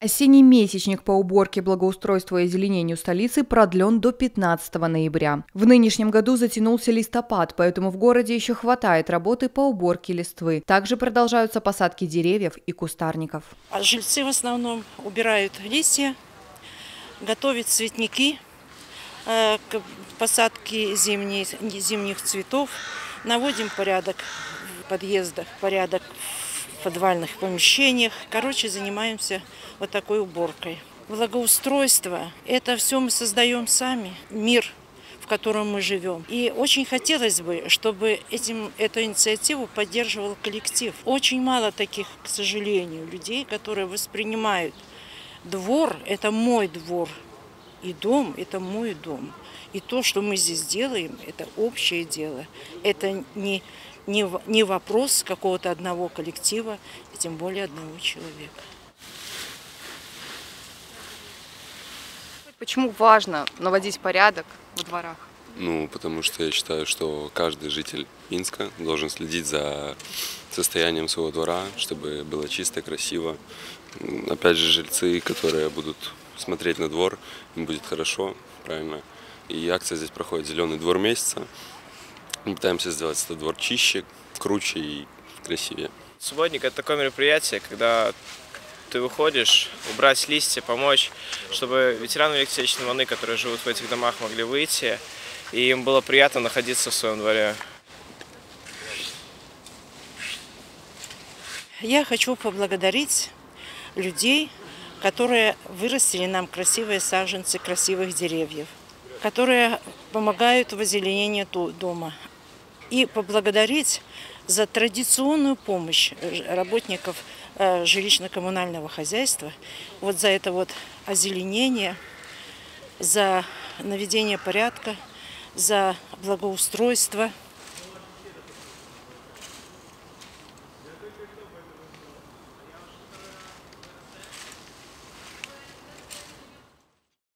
Осенний месячник по уборке, благоустройству и озеленению столицы продлен до 15 ноября. В нынешнем году затянулся листопад, поэтому в городе еще хватает работы по уборке листвы. Также продолжаются посадки деревьев и кустарников. А жильцы в основном убирают листья, готовят цветники э, к посадке зимних, зимних цветов, наводим порядок в подъездах, порядок в подвальных помещениях. Короче, занимаемся вот такой уборкой. Благоустройство – это все мы создаем сами. Мир, в котором мы живем. И очень хотелось бы, чтобы этим, эту инициативу поддерживал коллектив. Очень мало таких, к сожалению, людей, которые воспринимают двор – это мой двор, и дом – это мой дом. И то, что мы здесь делаем, это общее дело. Это не, не, не вопрос какого-то одного коллектива, и тем более одного человека. Почему важно наводить порядок во дворах? Ну, потому что я считаю, что каждый житель Минска должен следить за состоянием своего двора, чтобы было чисто, красиво. Опять же, жильцы, которые будут смотреть на двор, им будет хорошо, правильно. И акция здесь проходит «Зеленый двор месяца». Мы пытаемся сделать этот двор чище, круче и красивее. Субботник – это такое мероприятие, когда ты выходишь, убрать листья, помочь, чтобы ветераны Великой Отечественной войны, которые живут в этих домах, могли выйти, и им было приятно находиться в своем дворе. Я хочу поблагодарить людей, которые вырастили нам красивые саженцы красивых деревьев, которые помогают в озеленении дома. И поблагодарить за традиционную помощь работников э, жилищно-коммунального хозяйства, вот за это вот озеленение, за наведение порядка, за благоустройство –